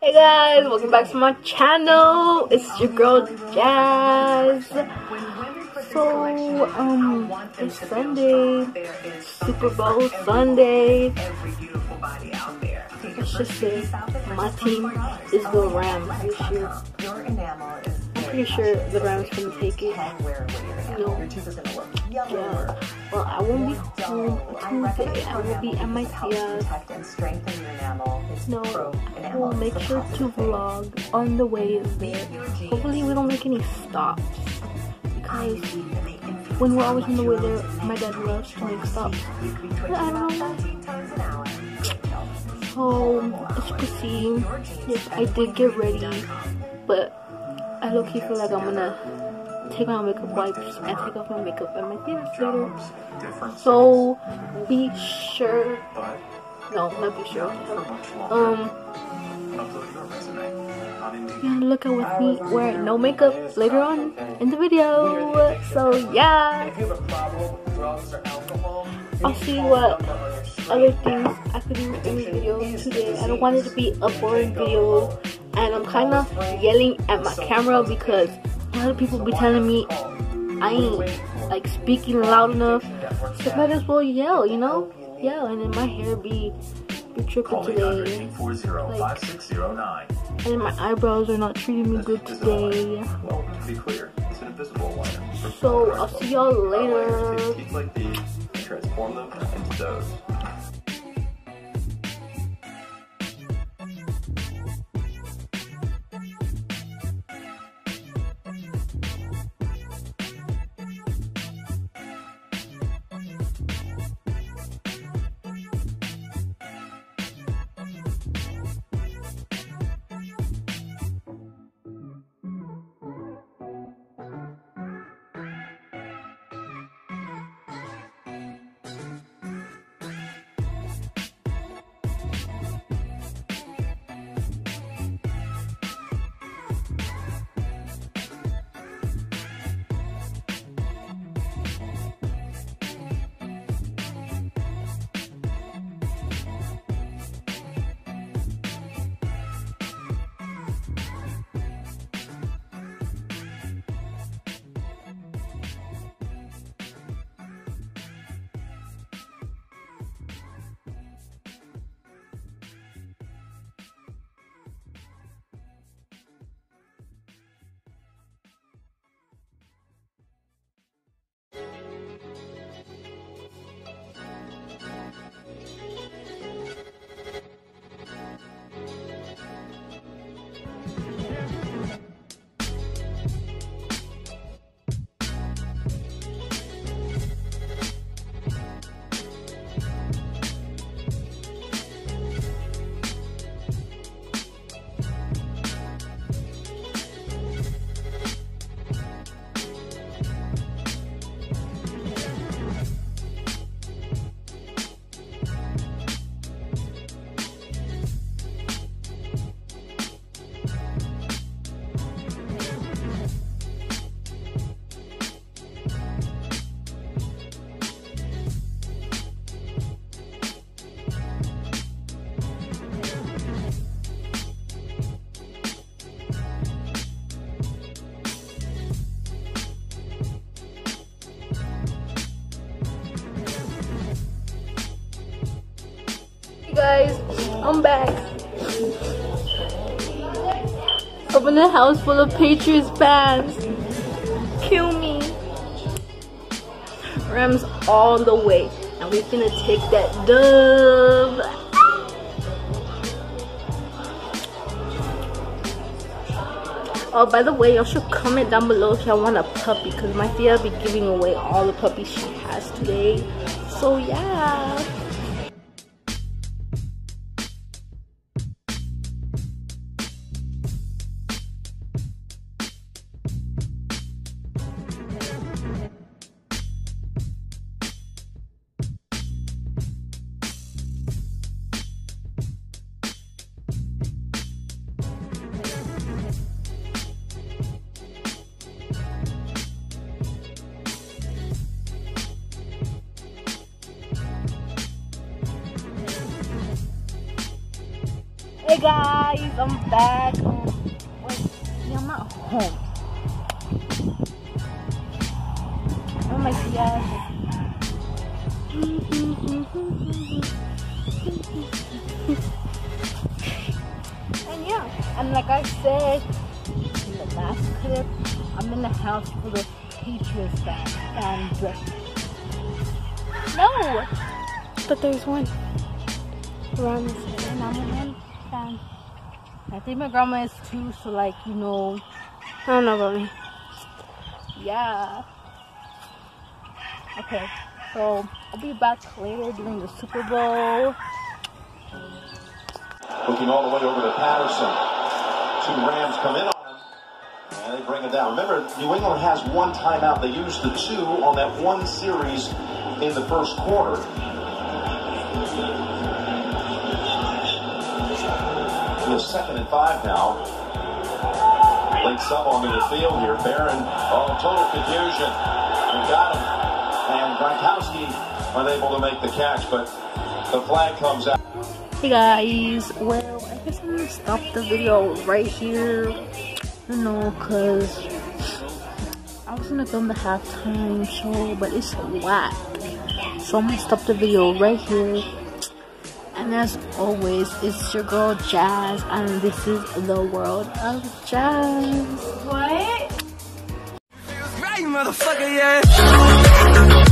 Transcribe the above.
guys, welcome back to my channel. It's your girl Jass. So, um, it's Sunday, Super Bowl Sunday. Let's just say my team is the Rams this year. Pretty sure the Rams can take it. No. Yeah. Well, I won't be home Tuesday. I will be at my tia's. No, I will make sure to vlog on the way there. Hopefully, we don't make any stops because when we're always on the way there, my dad loves to make stops. But I don't know. So, as you can see, yes, I did get ready, but I look feel like I'm gonna take my makeup wipes and take off my makeup and my things later. So be sure. No, not be sure. Um, you look at with me wearing no makeup later on in the video. So yeah, I'll see what other things I could do in the video today. I don't want it to be a boring video, and I'm kind of yelling at my camera because a lot of people be telling me I ain't like speaking loud enough. So I might as well yell, you know? Yell and then my hair be be tripping today. Like, and my eyebrows are not treating me good today. So I'll see y'all later. Transform them into those. I'm back. Up in a house full of Patriots fans. Kill me. Rams all the way. And we're gonna take that dub. Oh, by the way, y'all should comment down below if y'all want a puppy because my Thea be giving away all the puppies she has today. So yeah. Guys, I'm back. Um, wait, yeah, I'm not home. Oh my god. and yeah, and like I said in the last clip, I'm in the house for the Patriots fan. And no, but there's one runs and I'm one fan. I think my grandma is too, so like you know, I don't know about me. Yeah. Okay, so I'll be back later during the Super Bowl. Looking all the way over to Patterson. Two Rams come in on him, and they bring it down. Remember, New England has one timeout. They used the two on that one series in the first quarter. The second and five now. Late sub on the field here. Barron, oh, total confusion. We got him. And Gronkowski unable to make the catch, but the flag comes out. Hey guys, well, I guess I'm gonna stop the video right here. You know, cause I was gonna film the halftime show, but it's whack. So I'm gonna stop the video right here. And as always, it's your girl Jass, and this is the world of Jass. What? Right, motherfucker, yeah.